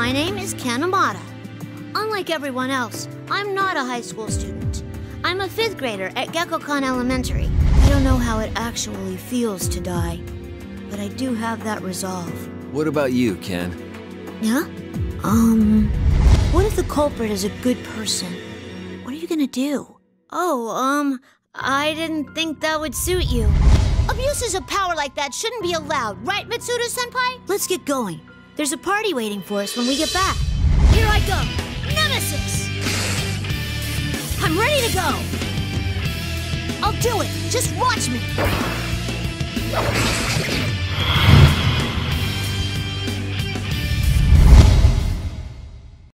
My name is Ken Amada. Unlike everyone else, I'm not a high school student. I'm a fifth grader at Gekkoukan Elementary. I don't know how it actually feels to die, but I do have that resolve. What about you, Ken? Yeah? Um, what if the culprit is a good person? What are you gonna do? Oh, um, I didn't think that would suit you. Abuses of power like that shouldn't be allowed, right, Mitsuru senpai? Let's get going. There's a party waiting for us when we get back. Here I go! Nemesis! I'm ready to go! I'll do it! Just watch me!